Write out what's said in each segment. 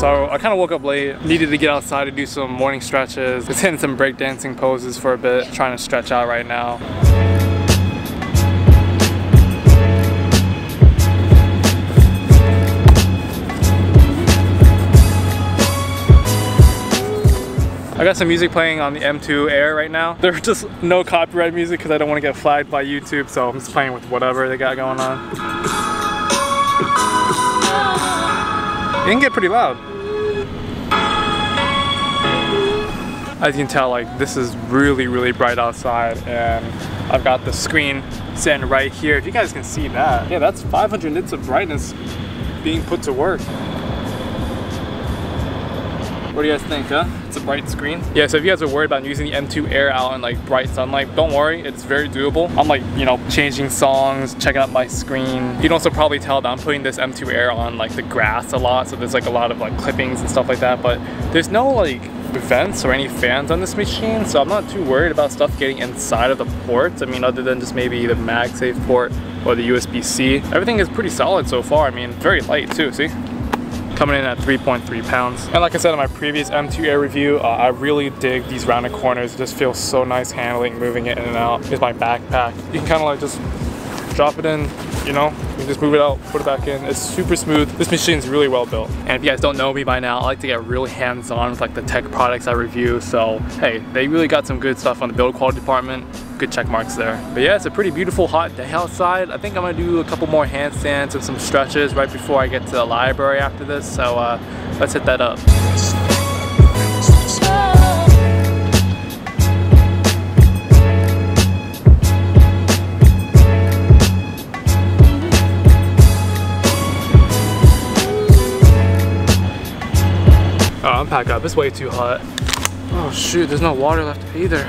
So I kind of woke up late, needed to get outside to do some morning stretches, just hitting some breakdancing poses for a bit, trying to stretch out right now. I got some music playing on the M2 Air right now. There's just no copyright music because I don't want to get flagged by YouTube, so I'm just playing with whatever they got going on. It can get pretty loud. As you can tell, like this is really, really bright outside and I've got the screen sitting right here. If you guys can see that, yeah, that's 500 nits of brightness being put to work. What do you guys think, huh? It's a bright screen. Yeah, so if you guys are worried about using the M2 Air out in like bright sunlight, don't worry, it's very doable. I'm like, you know, changing songs, checking out my screen. You can also probably tell that I'm putting this M2 Air on like the grass a lot, so there's like a lot of like clippings and stuff like that, but there's no like vents or any fans on this machine, so I'm not too worried about stuff getting inside of the ports. I mean, other than just maybe the MagSafe port or the USB-C. Everything is pretty solid so far. I mean, very light too, see? Coming in at 3.3 pounds. And like I said in my previous M2 Air review, uh, I really dig these rounded corners. It just feels so nice handling, moving it in and out. Here's my backpack. You can kind of like just drop it in, you know, you just move it out, put it back in. It's super smooth. This machine's really well built. And if you guys don't know me by now, I like to get really hands-on with like the tech products I review. So hey, they really got some good stuff on the build quality department good check marks there. But yeah, it's a pretty beautiful hot day outside. I think I'm gonna do a couple more handstands and some stretches right before I get to the library after this. So uh, let's hit that up. Oh, up. It's way too hot. Oh shoot, there's no water left either.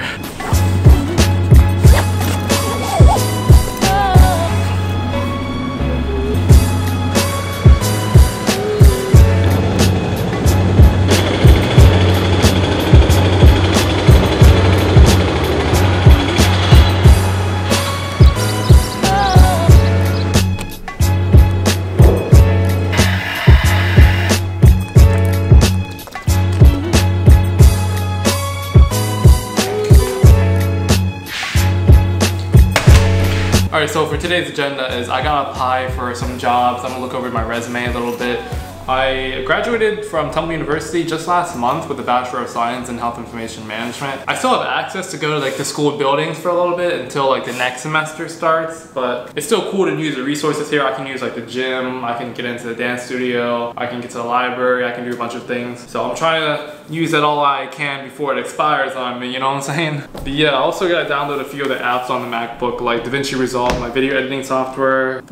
So for today's agenda is I gotta apply for some jobs. I'm gonna look over my resume a little bit. I graduated from Temple University just last month with a Bachelor of Science in Health Information Management. I still have access to go to like the school buildings for a little bit until like the next semester starts, but it's still cool to use the resources here. I can use like the gym, I can get into the dance studio, I can get to the library, I can do a bunch of things. So I'm trying to use it all I can before it expires on me, you know what I'm saying? But yeah, I also gotta download a few of the apps on the MacBook like DaVinci Resolve, my video editing software.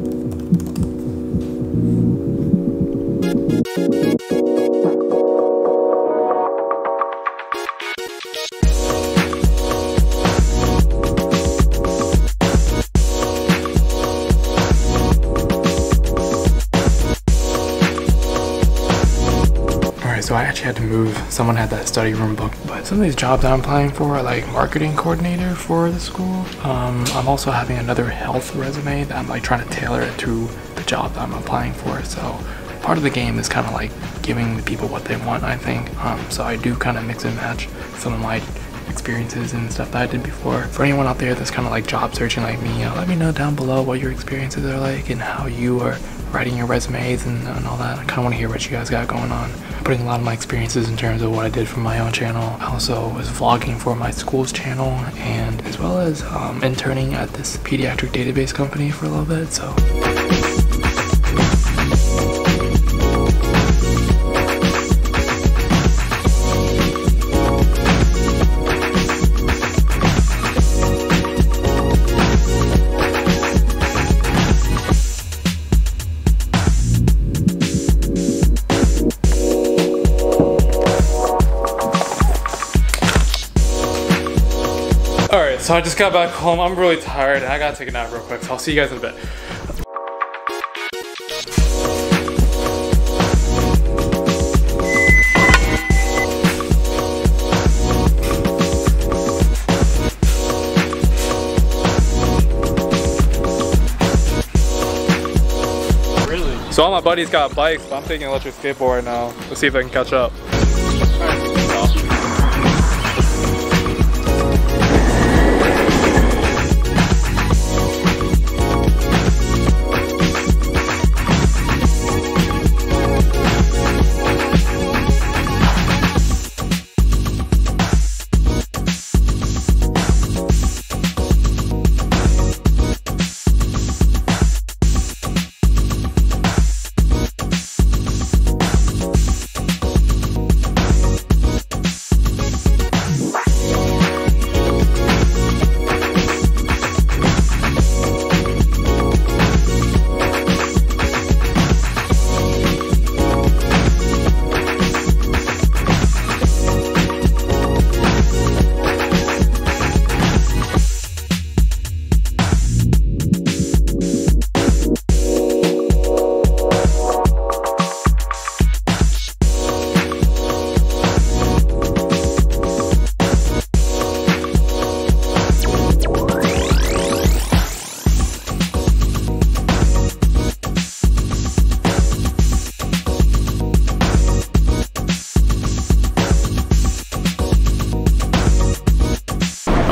So I actually had to move. Someone had that study room booked, but some of these jobs I'm applying for are like marketing coordinator for the school. Um, I'm also having another health resume that I'm like trying to tailor it to the job that I'm applying for. So part of the game is kind of like giving the people what they want, I think. Um, so I do kind of mix and match some of my experiences and stuff that I did before. For anyone out there that's kind of like job searching like me, let me know down below what your experiences are like and how you are writing your resumes and, and all that. I kind of want to hear what you guys got going on. Putting a lot of my experiences in terms of what I did for my own channel. I also was vlogging for my school's channel and as well as um, interning at this pediatric database company for a little bit. So. So I just got back home. I'm really tired. I gotta take a nap real quick, so I'll see you guys in a bit. Really? So all my buddies got bikes, but I'm taking an electric skateboard right now. Let's see if I can catch up.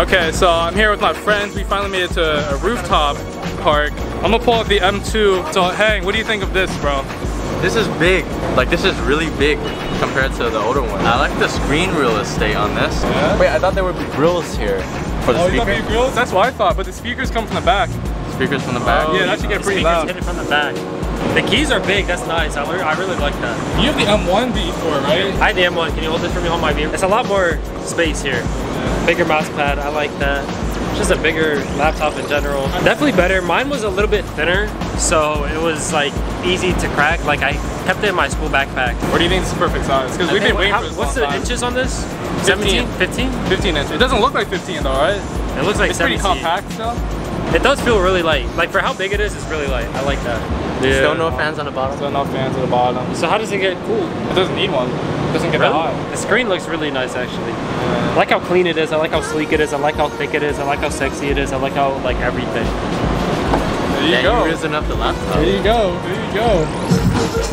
Okay, so I'm here with my friends. We finally made it to a rooftop park. I'm gonna pull out the M2. So Hang, what do you think of this, bro? This is big. Like this is really big compared to the older one. I like the screen real estate on this. Yeah? Wait, I thought there would be grills here for the Oh, you speaker. got big grills? That's what I thought, but the speakers come from the back. Speakers from the back. Oh, yeah, that should get pretty Speakers loud. hit it from the back. The keys are big, that's nice. I, re- I really like that. You have the M1 before, right? Hi, the M1, can you hold this for me? Hold my view. It's a lot more space here. Bigger mouse pad, I like that. Just a bigger laptop in general. Definitely better. Mine was a little bit thinner, so it was like easy to crack. Like I kept it in my school backpack. What do you think it's the perfect size? Because we've been waiting How- for this What's the time. inches on this? 17? 15? 15 inches. It doesn't look like 15 though, right? It looks like It's pretty compact still. It does feel really light. Like for how big it is, it's really light. I like that. Still no fans on the bottom. Still no fans at the bottom. So how does it get cool? It doesn't need one. It doesn't get that hot. The screen looks really nice actually. I like how clean it is. I like how sleek it is. I like how thick it is. I like how sexy it is. I like how like everything. There you yeah, go. you risen up the laptop. There you go. There you go.